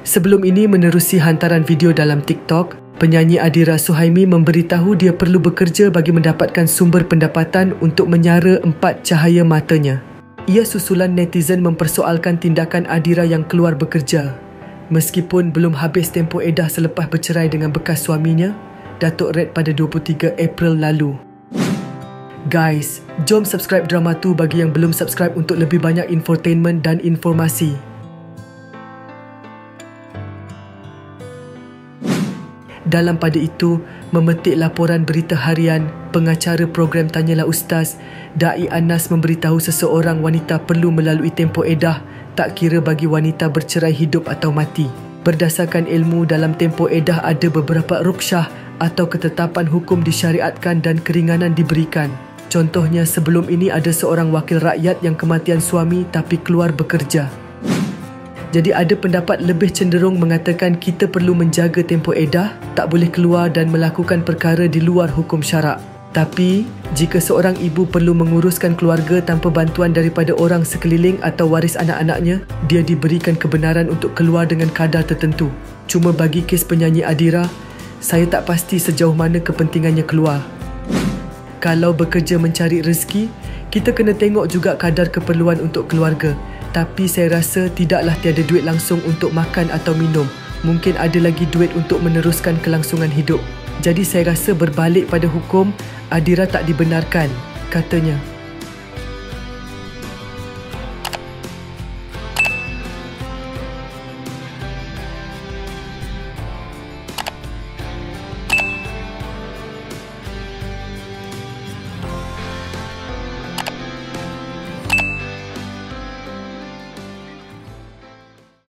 Sebelum ini menerusi hantaran video dalam TikTok, penyanyi Adira Suhaimi memberitahu dia perlu bekerja bagi mendapatkan sumber pendapatan untuk menyara empat cahaya matanya. Ia susulan netizen mempersoalkan tindakan Adira yang keluar bekerja. Meskipun belum habis tempoh edah selepas bercerai dengan bekas suaminya, Datuk Red pada 23 April lalu. Guys, jom subscribe drama tu bagi yang belum subscribe untuk lebih banyak infotainment dan informasi. Dalam pada itu, memetik laporan berita harian, pengacara program Tanyalah Ustaz, Da'i Anas memberitahu seseorang wanita perlu melalui tempoh edah tak kira bagi wanita bercerai hidup atau mati. Berdasarkan ilmu dalam tempoh edah ada beberapa ruksyah atau ketetapan hukum disyariatkan dan keringanan diberikan. Contohnya sebelum ini ada seorang wakil rakyat yang kematian suami tapi keluar bekerja. Jadi ada pendapat lebih cenderung mengatakan kita perlu menjaga tempoh edah, tak boleh keluar dan melakukan perkara di luar hukum syarak. Tapi, jika seorang ibu perlu menguruskan keluarga tanpa bantuan daripada orang sekeliling atau waris anak-anaknya, dia diberikan kebenaran untuk keluar dengan kadar tertentu. Cuma bagi kes penyanyi Adira, saya tak pasti sejauh mana kepentingannya keluar. Kalau bekerja mencari rezeki, kita kena tengok juga kadar keperluan untuk keluarga tapi saya rasa tidaklah tiada duit langsung untuk makan atau minum. Mungkin ada lagi duit untuk meneruskan kelangsungan hidup. Jadi saya rasa berbalik pada hukum, Adira tak dibenarkan, katanya.